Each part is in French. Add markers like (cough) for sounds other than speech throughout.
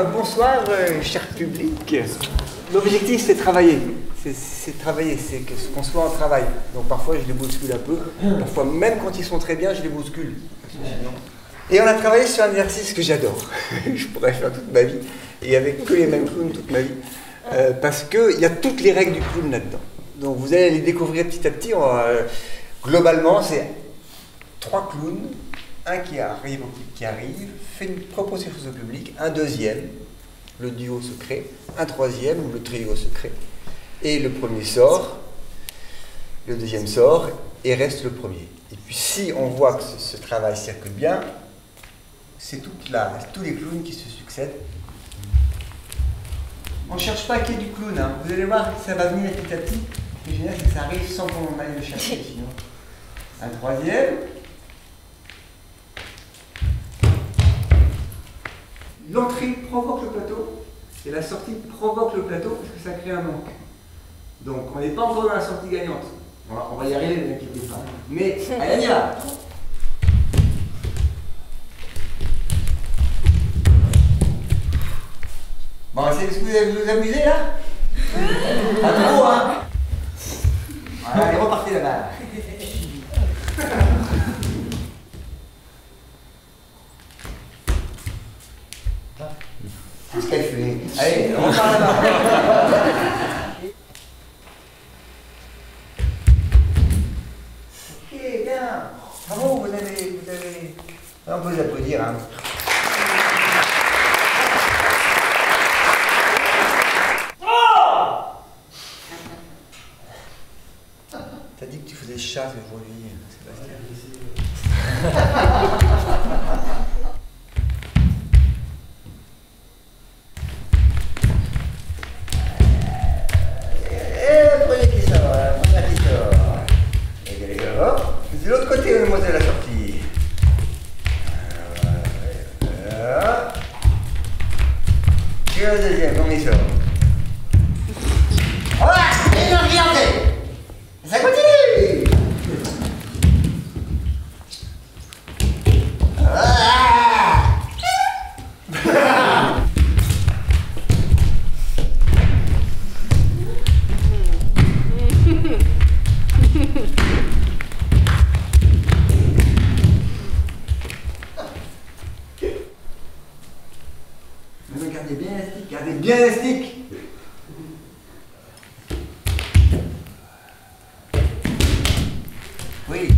Bon, bonsoir, euh, cher public. L'objectif, c'est travailler. C'est- travailler, c'est qu'on soit en travail. Donc parfois, je les bouscule un peu. Parfois, même quand ils sont très bien, je les bouscule. Et on a travaillé sur un exercice que j'adore. (laughs) je pourrais faire toute ma vie. Et avec que les mêmes clowns toute ma vie. Euh, parce qu'il y a toutes les règles du clown là-dedans. Donc vous allez les découvrir petit à petit. Euh, globalement, c'est trois clowns. Un qui arrive, qui arrive, fait une proposition au public, un deuxième, le duo se crée, un troisième, ou le trio se crée. Et le premier sort, le deuxième sort, et reste le premier. Et puis si on voit que ce, ce travail circule bien, c'est toute la- tous les clowns qui se succèdent. On ne cherche pas qu'il y ait du clown, hein. vous allez voir que ça va venir petit à petit. Est génial, c'est que ça arrive sans qu'on aille le chercher (laughs) sinon. Un troisième. L'entrée provoque le plateau et la sortie provoque le plateau parce que ça crée un manque. Donc on n'est pas encore dans la sortie gagnante. On va, on va y arriver, ne inquiétez pas. Mais (laughs) allez, on y va. Bon, c'est ce que vous allez vous amuser là? (laughs) Pas trop, hein? Voilà, allez, repartez là-bas. Qu'est-ce qu'elle fait Allez, on repart là-bas. Ok, bien. Bravo, vous avez, vous avez... On peut vous applaudir, hein. T'as dit que tu faisais chasse aujourd'hui, Sébastien. Gardez bien l'élastique, gardez bien l'élastique Oui.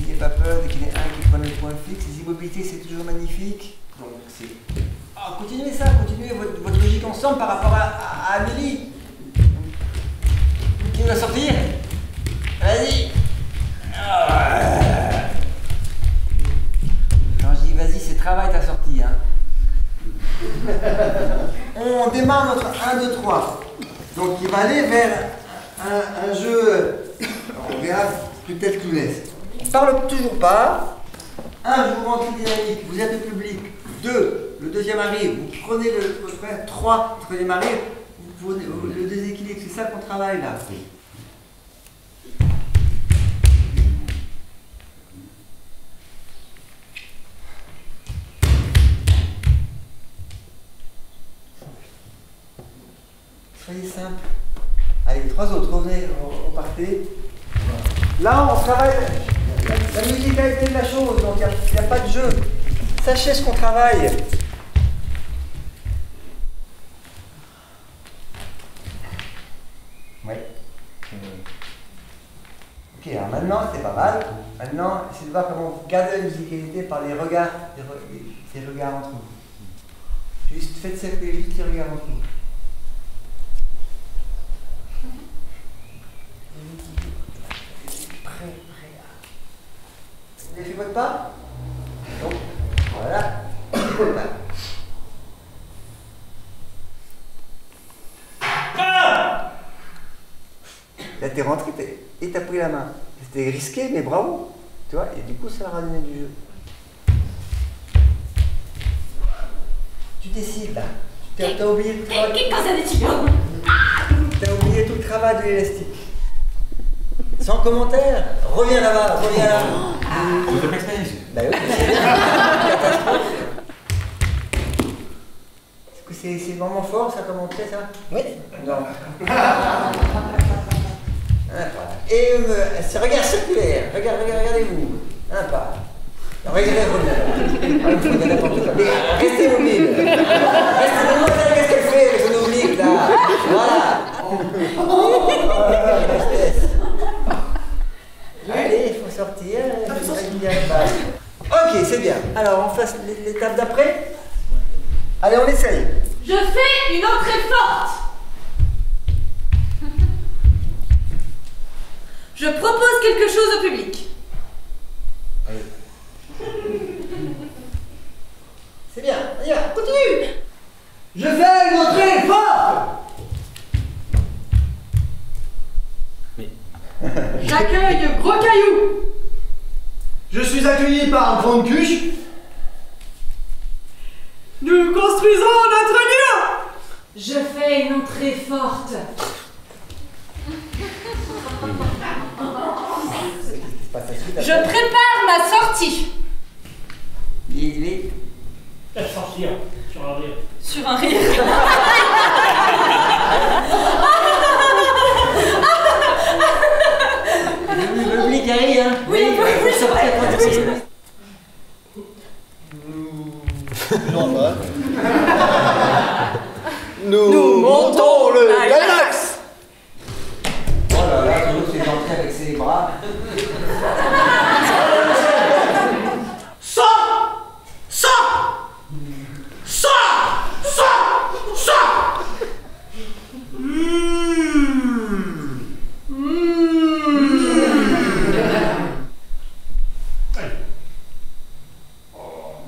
N'ayez pas peur dès qu'il y a un qui prend le point fixe. Les immobilités, c'est toujours magnifique. Donc, c'est. Ah, continuez ça, continuez votre, votre logique ensemble par rapport à, à, Amélie. Qui va sortir? Vas-y. Ta sortie. Hein. (laughs) On démarre notre 1, 2, 3. Donc il va aller vers un, un jeu, on verra peut-être clownesque. On parle toujours pas. Un, je vous rentre dynamique, vous êtes le public. Deux, le deuxième arrive, vous prenez le, le frère. Trois, le troisième arrive, vous prenez le déséquilibre, c'est ça qu'on travaille là. Soyez simple. Allez, trois autres, revenez, on- partez. Là, on travaille la, musicalité de la chose, donc il n'y a, pas de jeu. Sachez ce qu'on travaille. Oui. Ok, alors maintenant, c'est pas mal. Maintenant, c'est de voir comment vous gardez la musicalité par les regards, les, re- les- les regards entre vous. Juste faites circuler juste les regards entre vous. Votre pas Donc, voilà. Votre pas. Là, t'es rentré t'es- et t'as pris la main. C'était risqué, mais bravo. Tu vois, et du coup, ça a ramené du jeu. Tu décides là. T'as t'as oublié le travail. Decidiamo? T'as oublié tout le travail de l'élastique. Sans commentaire. Reviens là-bas, reviens là. Je l'expérience. Bah oui, c'est catastrophe. Est-ce que c'est c'est vraiment fort ça comme on fait ça Oui. Non. Ah. Et euh, c'est regard circulaire. Regarde, regarde, regardez-vous. Un pas. Non, Regardez. Ah, n'importe quoi. Mais restez mobile. Restez mobile. Qu'est-ce qu'elle fait là Voilà. Sortir. je bien la base. Ok, c'est bien. Alors, on fasse l'étape d'après Allez, on essaye. Je fais une entrée forte. Je propose quelque chose au public. C'est bien. On y va. Continue. Je fais une entrée forte. J'accueille Gros Caillou. Je suis accueilli par Grande Cuche. Nous construisons notre lieu. Je fais une entrée forte. Je prépare ma sortie. Vite, vite. Faire sortir sur un rire. Sur un rire. Le public arrive, hein Oui, oui, il oui, faut sortir quand c'est Non, pas. Nous, montons le Galax Oh là là, c'est gentil avec ses bras. Ça Ça Ça Ça Ça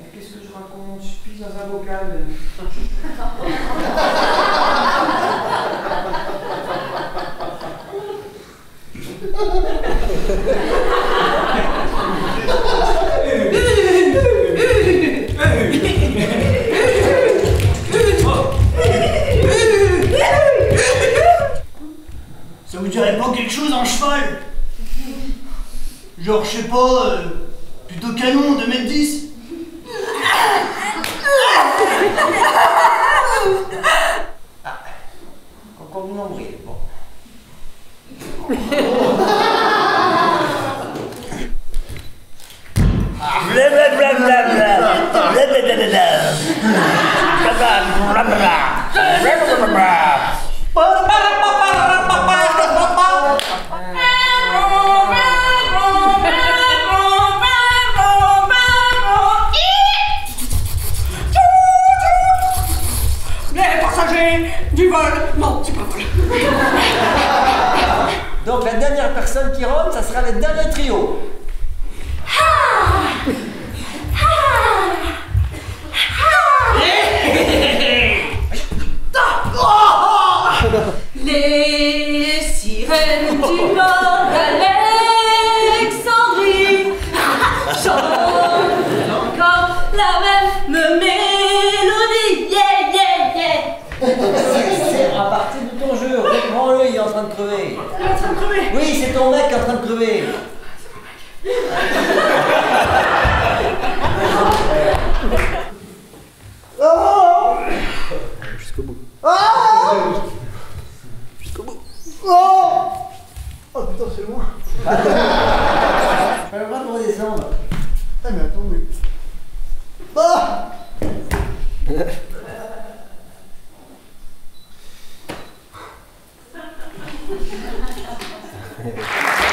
Mais qu'est-ce que je raconte Je suis dans un bocal. Ça vous dirait pas quelque chose en cheval? Genre, je sais pas, euh, plutôt canon de mètre 10 Encore du nombril. Bon. Les passagers du vol. Non, c'est pas vol. Donc la dernière personne qui rentre, ça sera le dernier trio. Oh Jusqu'au bout. Ah Jusqu'au bout. Oh Oh putain, c'est loin. J'ai le droit de redescendre. Ah mais attendez. Ah Oh (laughs)